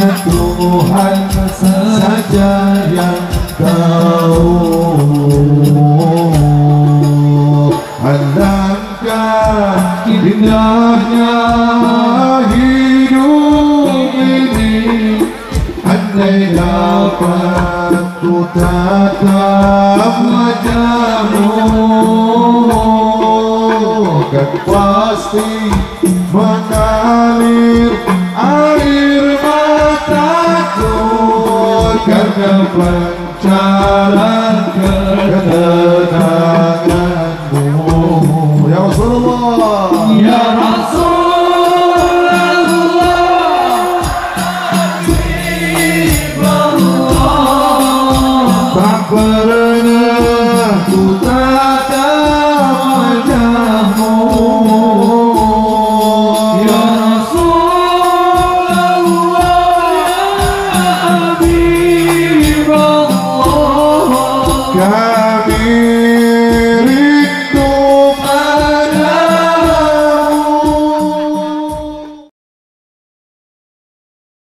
Tuhan saja yang tahu. Alangkah indahnya hidup ini. Andai dapat ku tatap wajahmu. Kan pasti mengalir air kepancaran kedatanganmu. Ya Rasulullah. Ya Rasulullah you.